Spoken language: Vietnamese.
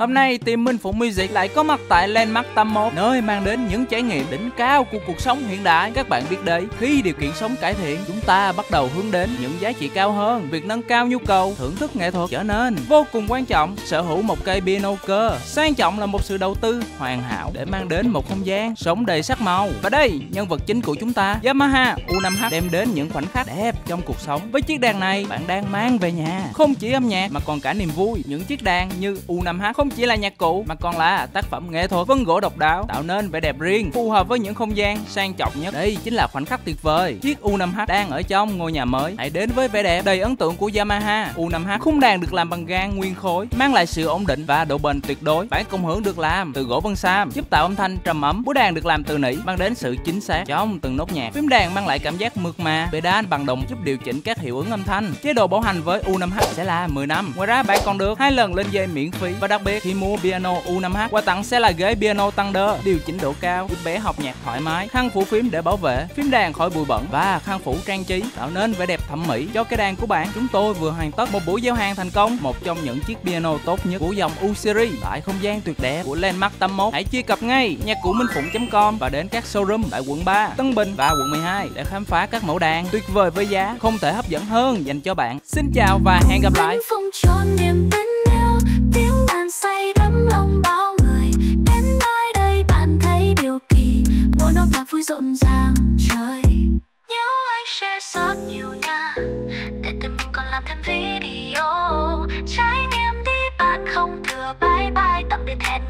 Hôm nay team Minh Phụng Music lại có mặt tại Landmark 81 Nơi mang đến những trải nghiệm đỉnh cao của cuộc sống hiện đại. Các bạn biết đấy, khi điều kiện sống cải thiện Chúng ta bắt đầu hướng đến những giá trị cao hơn. Việc nâng cao nhu cầu, thưởng thức nghệ thuật trở nên vô cùng quan trọng. Sở hữu một cây piano cơ Sang trọng là một sự đầu tư hoàn hảo Để mang đến một không gian sống đầy sắc màu. Và đây, nhân vật chính của chúng ta Yamaha U5H đem đến những khoảnh khắc đẹp trong cuộc sống. Với chiếc đàn này, bạn đang mang về nhà. Không chỉ âm nhạc mà còn cả niềm vui. Những chiếc đàn như U5H không chỉ là nhạc cụ, mà còn là tác phẩm nghệ thuật. Vân gỗ độc đáo, tạo nên vẻ đẹp riêng, phù hợp với những không gian sang trọng nhất. Đây chính là khoảnh khắc tuyệt vời. Chiếc U5H đang ở trong ngôi nhà mới. Hãy đến với vẻ đẹp đầy ấn tượng của Yamaha. U5H khung đàn được làm bằng gan nguyên khối, mang lại sự ổn định và độ bền tuyệt đối. Bản công hưởng được làm từ gỗ vân sam, giúp tạo âm thanh trầm ấm. Búa đàn được làm từ nỉ, mang đến sự chính xác trong từng nốt nhạc. Phím đàn mang lại cảm giác mượt mà, pedal bằng đồng giúp điều chỉnh các hiệu ứng âm thanh. Chế độ bảo hành với U5H sẽ là 10 năm. Ngoài ra, bạn còn được hai lần lên dây miễn phí và đặc biệt khi mua piano U5H quà tặng sẽ là ghế piano tăng đơ, điều chỉnh độ cao, giúp bé học nhạc thoải mái. Khăn phủ phím để bảo vệ, phím đàn khỏi bụi bẩn và khăn phủ trang trí, tạo nên vẻ đẹp thẩm mỹ cho cái đàn của bạn. Chúng tôi vừa hoàn tất một buổi giao hàng thành công, một trong những chiếc piano tốt nhất của dòng U series tại không gian tuyệt đẹp của Landmark 81 hãy truy cập ngay nhạc cụ minh phụng.com và đến các showroom tại quận 3 Tân Bình và quận 12 để khám phá các mẫu đàn tuyệt vời với giá không thể hấp dẫn hơn dành cho bạn. Xin chào và hẹn gặp lại. Phong tròn niềm tin trời. Nhớ anh sẽ sót nhiều nha để tụi mình còn làm thêm video. Trái nghiệm đi, bạn không thừa bye bye, tạm biệt hẹn